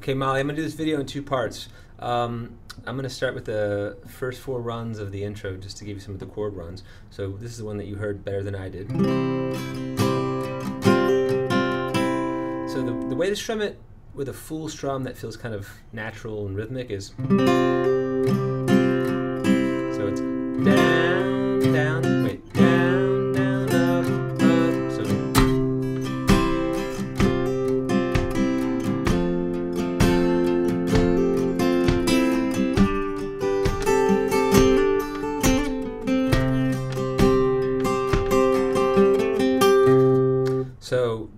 Okay, Molly, I'm to do this video in two parts. Um, I'm going to start with the first four runs of the intro just to give you some of the chord runs. So this is the one that you heard better than I did. So the, the way to strum it with a full strum that feels kind of natural and rhythmic is so it's down, down, wait,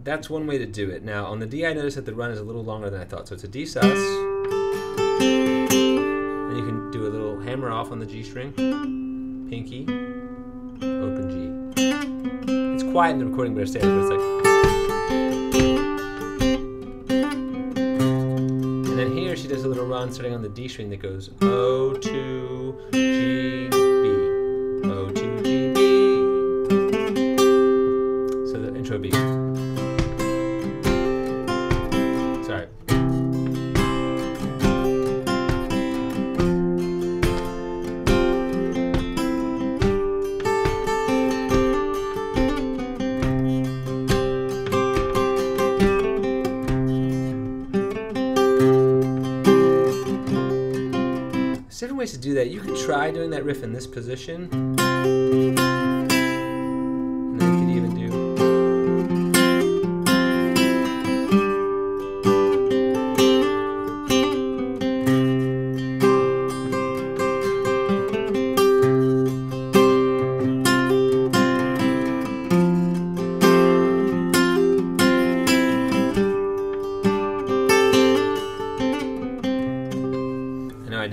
that's one way to do it. Now on the D, I noticed that the run is a little longer than I thought. So it's a D sus. And you can do a little hammer off on the G string, pinky, open G. It's quiet in the recording, but it's standard, but it's like. And then here she does a little run starting on the D string that goes O to G There's different ways to do that. You could try doing that riff in this position.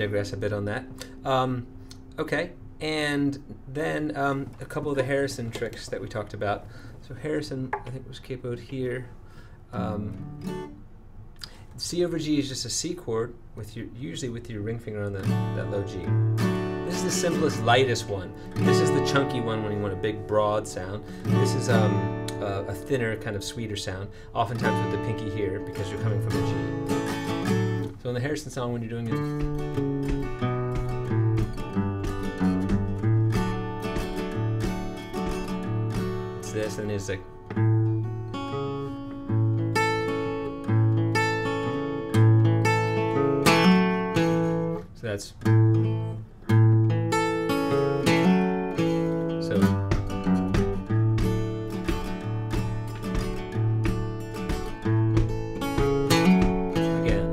Digress a bit on that. Um, okay, and then um, a couple of the Harrison tricks that we talked about. So Harrison, I think was capoed here. Um, C over G is just a C chord with your usually with your ring finger on the that low G. This is the simplest, lightest one. This is the chunky one when you want a big, broad sound. This is um, a, a thinner, kind of sweeter sound. Oftentimes with the pinky here because you're coming from a G. So in the Harrison song, when you're doing it. This, and it's. So that's. So. Again.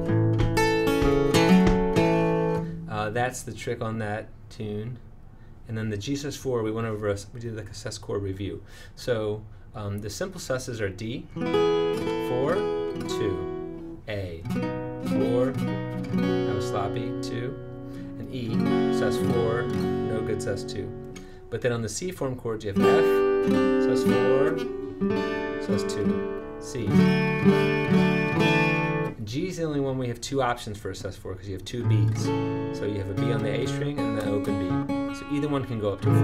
Uh, that's the trick on that tune. And then the G sus 4, we went over, a, we did like a sus chord review. So um, the simple susses are D, 4, 2, A, 4, that was sloppy, 2, and E, sus 4, no good sus 2. But then on the C form chords, you have F, sus 4, sus 2, C. G is the only one we have two options for a sus4 because you have two Bs. So you have a B on the A string and the open B. So either one can go up to 4.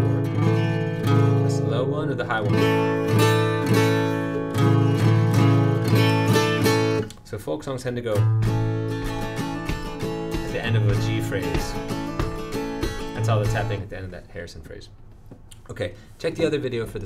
That's the low one or the high one. So folk songs tend to go at the end of a G phrase. That's all that's happening at the end of that Harrison phrase. Okay, check the other video for the